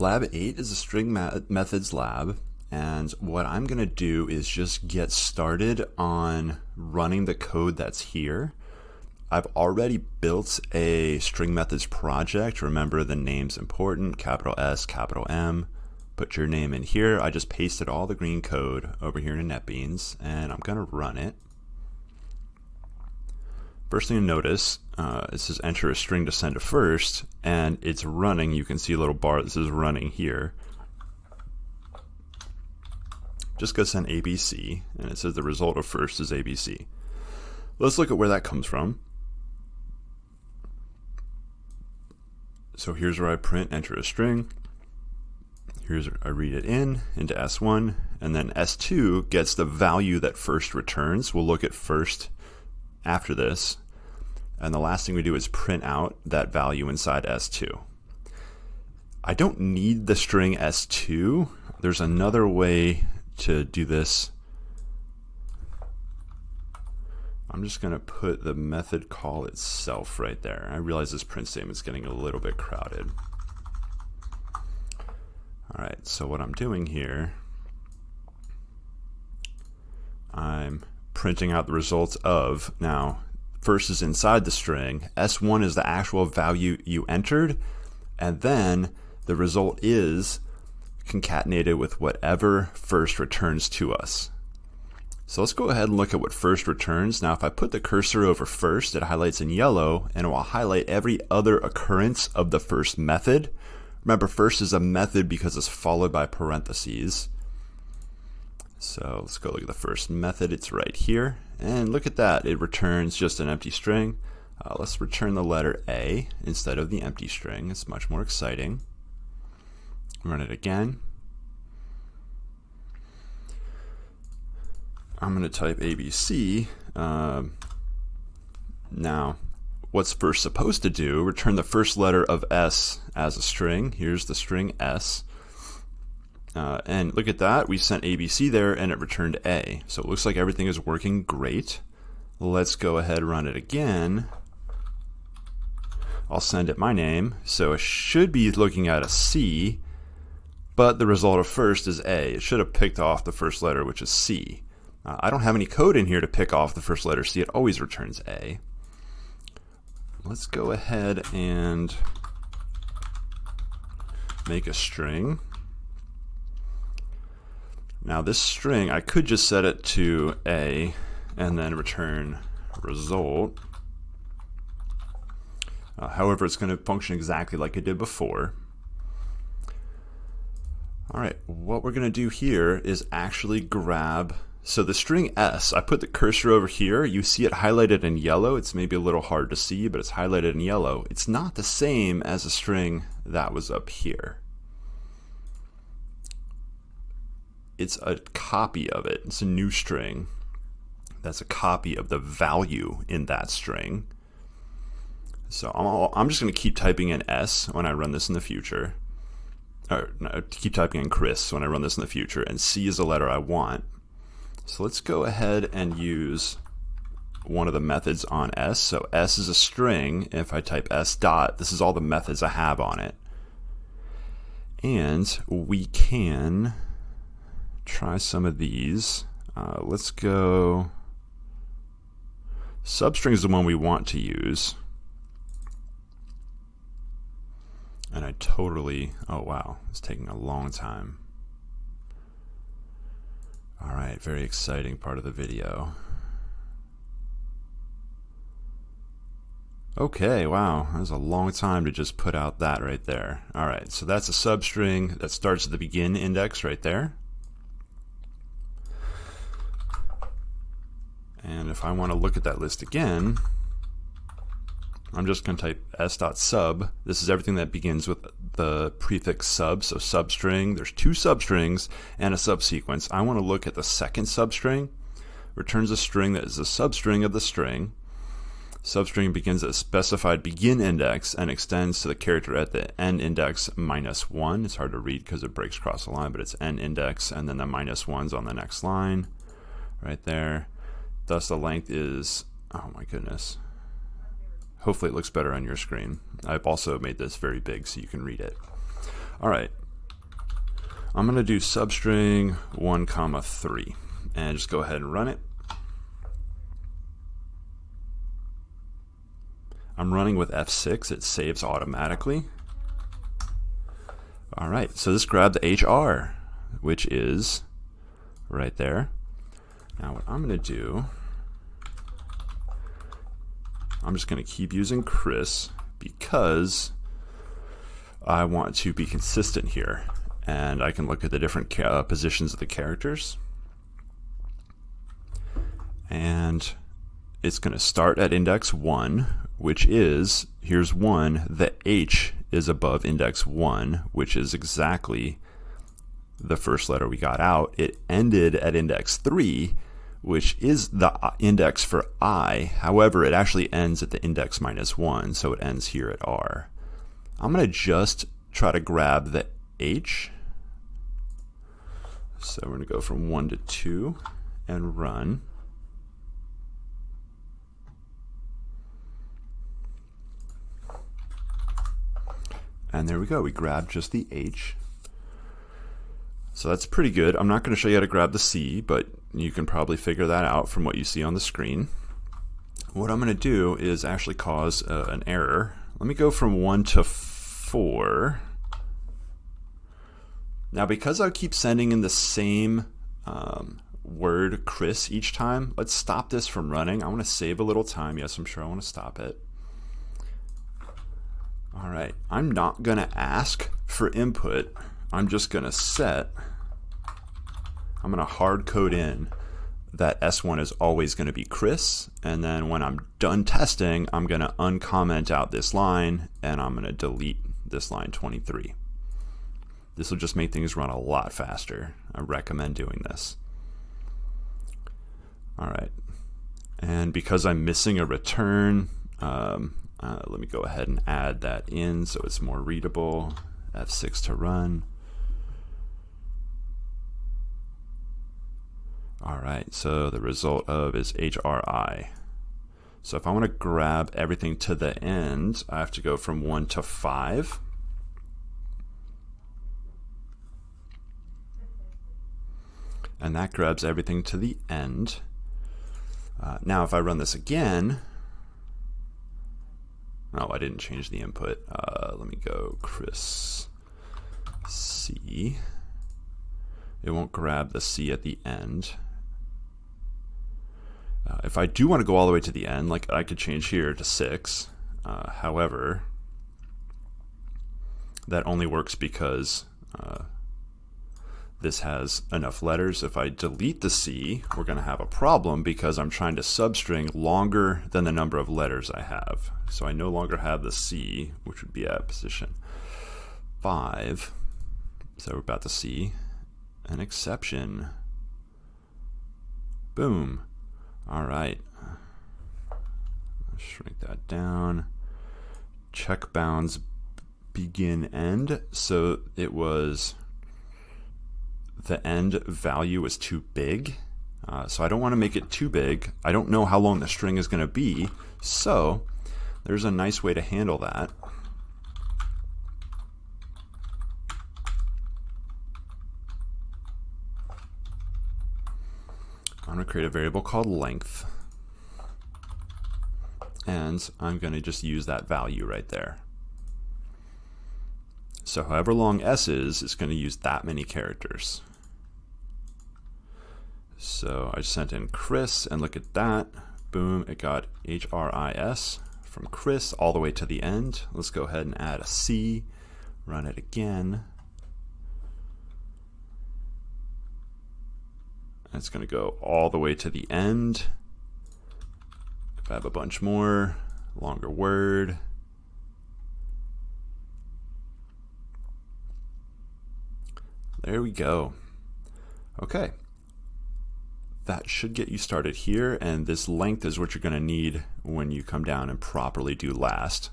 Lab 8 is a string methods lab, and what I'm going to do is just get started on running the code that's here. I've already built a string methods project. Remember the name's important, capital S, capital M. Put your name in here. I just pasted all the green code over here in NetBeans, and I'm going to run it. First thing to notice, uh, it says enter a string to send to first, and it's running. You can see a little bar that says running here. Just go send ABC, and it says the result of first is ABC. Let's look at where that comes from. So here's where I print enter a string. Here's I read it in into S1, and then S2 gets the value that first returns. We'll look at first after this. And the last thing we do is print out that value inside S2. I don't need the string S2. There's another way to do this. I'm just going to put the method call itself right there. I realize this print statement is getting a little bit crowded. All right, so what I'm doing here, I'm printing out the results of. Now, first is inside the string. S1 is the actual value you entered, and then the result is concatenated with whatever first returns to us. So let's go ahead and look at what first returns. Now, if I put the cursor over first, it highlights in yellow, and it will highlight every other occurrence of the first method. Remember, first is a method because it's followed by parentheses. So let's go look at the first method. It's right here. And look at that. It returns just an empty string. Uh, let's return the letter A instead of the empty string. It's much more exciting. Run it again. I'm going to type ABC. Uh, now, what's first supposed to do? Return the first letter of S as a string. Here's the string S. Uh, and look at that, we sent ABC there and it returned A. So it looks like everything is working great. Let's go ahead run it again. I'll send it my name. So it should be looking at a C, but the result of first is A. It should have picked off the first letter, which is C. Uh, I don't have any code in here to pick off the first letter C. It always returns A. Let's go ahead and make a string. Now this string, I could just set it to A and then return result. Uh, however, it's going to function exactly like it did before. All right, what we're going to do here is actually grab, so the string S, I put the cursor over here. You see it highlighted in yellow. It's maybe a little hard to see, but it's highlighted in yellow. It's not the same as the string that was up here. It's a copy of it. It's a new string. That's a copy of the value in that string. So I'm, I'm just going to keep typing in S when I run this in the future. Or no, keep typing in Chris when I run this in the future. And C is the letter I want. So let's go ahead and use one of the methods on S. So S is a string. If I type S dot, this is all the methods I have on it. And we can try some of these. Uh, let's go. Substring is the one we want to use. And I totally, oh wow, it's taking a long time. All right, very exciting part of the video. Okay, wow, that was a long time to just put out that right there. All right, so that's a substring that starts at the begin index right there. And if I want to look at that list again, I'm just going to type s.sub. This is everything that begins with the prefix sub, so substring. There's two substrings and a subsequence. I want to look at the second substring. Returns a string that is a substring of the string. Substring begins at a specified begin index and extends to the character at the end index minus 1. It's hard to read because it breaks across the line, but it's end index and then the minus 1's on the next line right there. Thus the length is, oh my goodness. Hopefully it looks better on your screen. I've also made this very big so you can read it. All right, I'm going to do substring 1 comma 3 and just go ahead and run it. I'm running with F6, it saves automatically. All right, so this grabbed the HR, which is right there. Now what I'm going to do, I'm just going to keep using Chris because I want to be consistent here. And I can look at the different uh, positions of the characters. And it's going to start at index 1, which is, here's 1, the H is above index 1, which is exactly the first letter we got out. It ended at index 3, which is the index for I. However, it actually ends at the index minus 1, so it ends here at R. I'm going to just try to grab the H. So we're going to go from 1 to 2 and run. And there we go. We grabbed just the H. So that's pretty good. I'm not going to show you how to grab the C, but you can probably figure that out from what you see on the screen. What I'm going to do is actually cause uh, an error. Let me go from 1 to 4. Now, because I keep sending in the same um, word Chris each time, let's stop this from running. I want to save a little time. Yes, I'm sure I want to stop it. All right, I'm not going to ask for input. I'm just going to set, I'm going to hard code in that S1 is always going to be Chris. And then when I'm done testing, I'm going to uncomment out this line and I'm going to delete this line 23. This will just make things run a lot faster. I recommend doing this. All right. And because I'm missing a return, um, uh, let me go ahead and add that in so it's more readable. F6 to run. Right, so the result of is HRI. So if I want to grab everything to the end, I have to go from 1 to 5. And that grabs everything to the end. Uh, now if I run this again, Oh, I didn't change the input. Uh, let me go Chris C. It won't grab the C at the end. Uh, if I do want to go all the way to the end, like I could change here to 6. Uh, however, that only works because uh, this has enough letters. If I delete the C, we're going to have a problem because I'm trying to substring longer than the number of letters I have. So I no longer have the C, which would be at position 5. So we're about to see an exception. Boom. All right. Shrink that down. Check bounds begin end. So it was the end value is too big. Uh, so I don't want to make it too big. I don't know how long the string is going to be. So there's a nice way to handle that. I'm going to create a variable called length. And I'm going to just use that value right there. So however long s is, it's going to use that many characters. So I sent in Chris, and look at that. Boom, it got HRIS from Chris all the way to the end. Let's go ahead and add a C, run it again. It's going to go all the way to the end. If I have a bunch more, longer word. There we go. Okay that should get you started here and this length is what you're going to need when you come down and properly do last.